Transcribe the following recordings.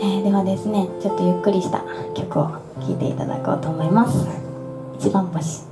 えー、ではですねちょっとゆっくりした曲を聴いていただこうと思います。一番星。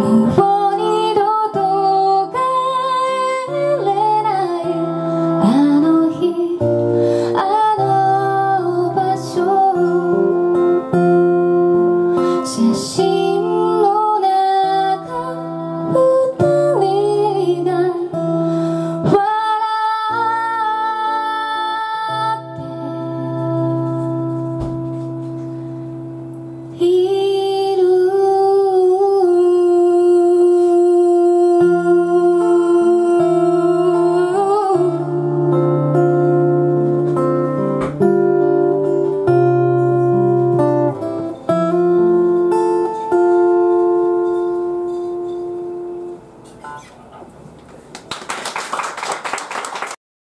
Oh.